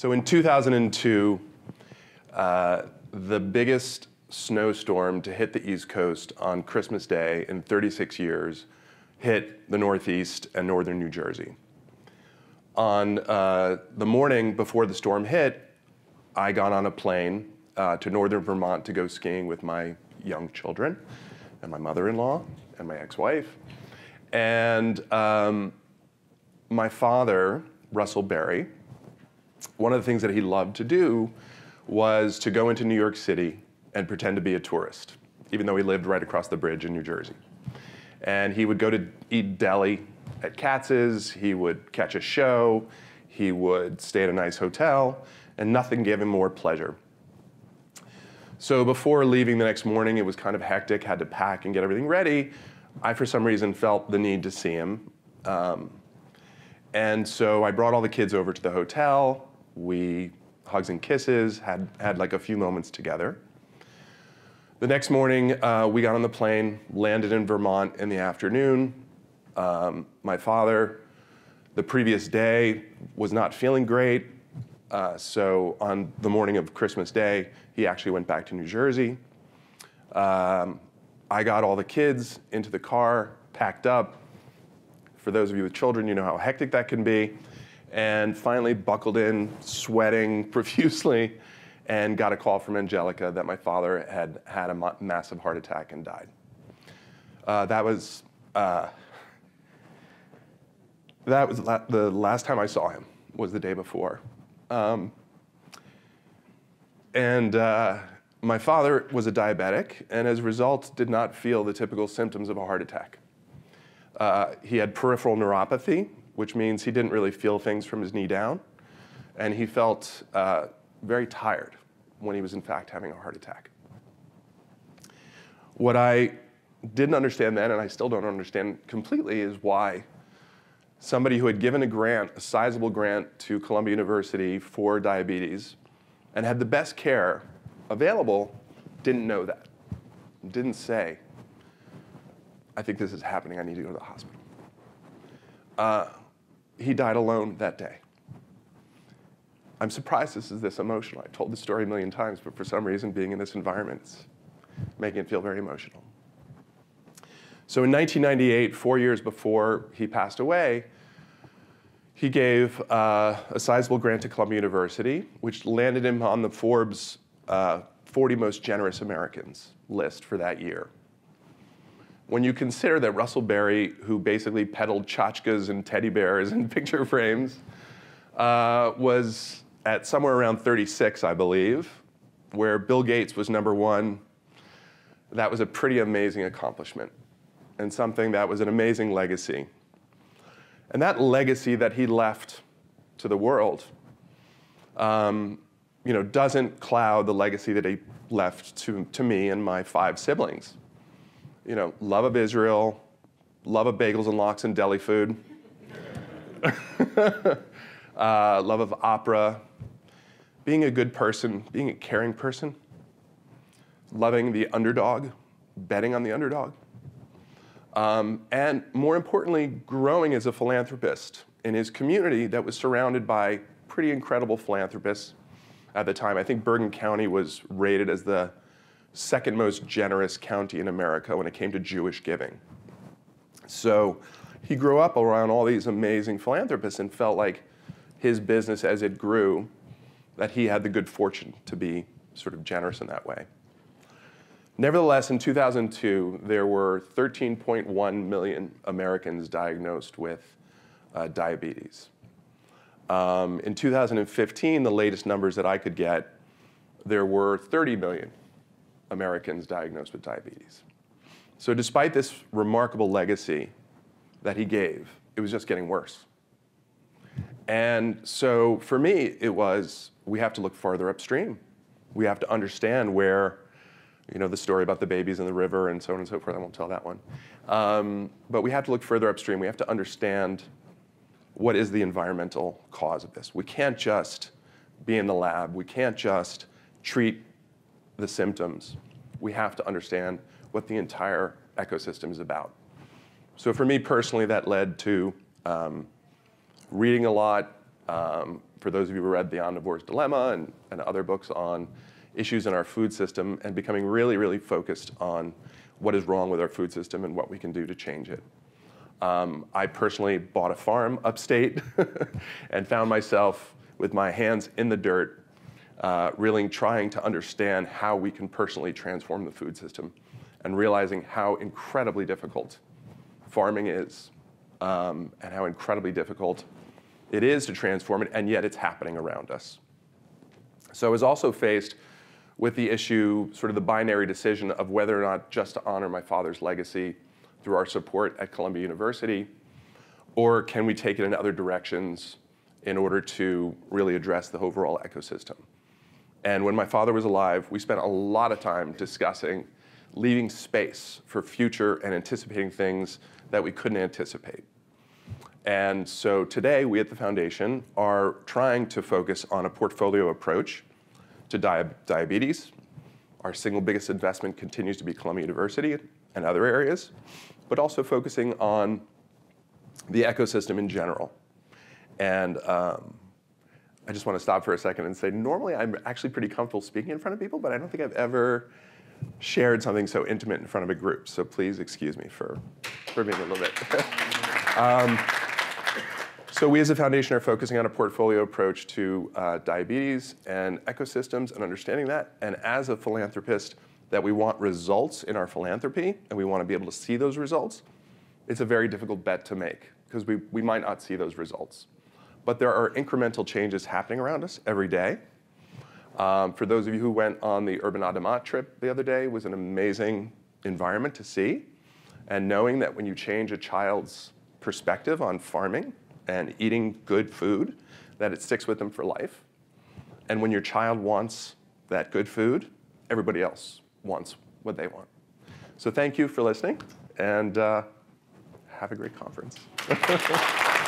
So in 2002, uh, the biggest snowstorm to hit the East Coast on Christmas Day in 36 years hit the Northeast and Northern New Jersey. On uh, the morning before the storm hit, I got on a plane uh, to Northern Vermont to go skiing with my young children and my mother in law and my ex wife. And um, my father, Russell Berrie, one of the things that he loved to do was to go into New York City and pretend to be a tourist, even though he lived right across the bridge in New Jersey. And he would go to eat deli at Katz's, he would catch a show, he would stay at a nice hotel, and nothing gave him more pleasure. So before leaving the next morning, it was kind of hectic, had to pack and get everything ready. I, for some reason, felt the need to see him. Um, and so I brought all the kids over to the hotel. We hugs and kisses, had, had like a few moments together. The next morning, uh, we got on the plane, landed in Vermont in the afternoon. Um, my father, the previous day, was not feeling great. Uh, so on the morning of Christmas Day, he actually went back to New Jersey. Um, I got all the kids into the car, packed up. For those of you with children, you know how hectic that can be. And finally buckled in, sweating profusely, and got a call from Angelica that my father had had a massive heart attack and died. Uh, that was uh, that was la- the last time I saw him was the day before. Um, and uh, my father was a diabetic, and as a result, did not feel the typical symptoms of a heart attack. Uh, he had peripheral neuropathy, which means he didn't really feel things from his knee down, and he felt uh, very tired when he was, in fact, having a heart attack. What I didn't understand then, and I still don't understand completely, is why somebody who had given a grant, a sizable grant to Columbia University for diabetes, and had the best care available, didn't know that, didn't say, I think this is happening, I need to go to the hospital. Uh, he died alone that day. I'm surprised this is this emotional. I've told the story a million times, but for some reason, being in this environment, it's making it feel very emotional. So in 1998, four years before he passed away, he gave uh, a sizable grant to Columbia University, which landed him on the Forbes uh, 40 Most Generous Americans list for that year. When you consider that Russell Berrie, who basically peddled tchotchkes and teddy bears and picture frames, uh, was at somewhere around 36, I believe, where Bill Gates was number one, that was a pretty amazing accomplishment and something that was an amazing legacy. And that legacy that he left to the world, um, you know, doesn't cloud the legacy that he left to, to me and my five siblings. You know, love of Israel, love of bagels and lox and deli food, uh, love of opera, being a good person, being a caring person, loving the underdog, betting on the underdog. Um, and more importantly, growing as a philanthropist in his community that was surrounded by pretty incredible philanthropists at the time. I think Bergen County was rated as the second most generous county in America when it came to Jewish giving. So he grew up around all these amazing philanthropists and felt like his business as it grew, that he had the good fortune to be sort of generous in that way. Nevertheless, in 2002, there were 13.1 million Americans diagnosed with uh, diabetes. Um, in 2015, the latest numbers that I could get, there were 30 million Americans diagnosed with diabetes. So, despite this remarkable legacy that he gave, it was just getting worse. And so, for me, it was we have to look farther upstream. We have to understand where you know the story about the babies in the river and so on and so forth. I won't tell that one. Um, but we have to look further upstream. We have to understand what is the environmental cause of this. We can't just be in the lab. We can't just treat the symptoms. We have to understand what the entire ecosystem is about. So for me personally, that led to um, reading a lot, um, for those of you who read The Omnivore's Dilemma and, and other books on issues in our food system and becoming really, really focused on what is wrong with our food system and what we can do to change it. Um, I personally bought a farm upstate and found myself with my hands in the dirt, uh, really trying to understand how we can personally transform the food system and realizing how incredibly difficult farming is um, and how incredibly difficult it is to transform it, and yet it's happening around us. So I was also faced with the issue, sort of the binary decision of whether or not just to honor my father's legacy through our support at Columbia University, or can we take it in other directions in order to really address the overall ecosystem? And when my father was alive, we spent a lot of time discussing leaving space for future and anticipating things that we couldn't anticipate. And so today, we at the foundation are trying to focus on a portfolio approach to di diabetes. Our single biggest investment continues to be Columbia University and other areas, but also focusing on the ecosystem in general. And um, I just want to stop for a second and say, normally I'm actually pretty comfortable speaking in front of people, but I don't think I've ever shared something so intimate in front of a group. So please excuse me for, for being a little bit. um, so we as a foundation are focusing on a portfolio approach to uh, diabetes and ecosystems and understanding that. And as a philanthropist, that we want results in our philanthropy and we want to be able to see those results, it's a very difficult bet to make because we, we might not see those results. But there are incremental changes happening around us every day. Um, for those of you who went on the Urban Adamah trip the other day, was an amazing environment to see. And knowing that when you change a child's perspective on farming and eating good food, that it sticks with them for life. And when your child wants that good food, everybody else wants what they want. So thank you for listening, and uh, have a great conference.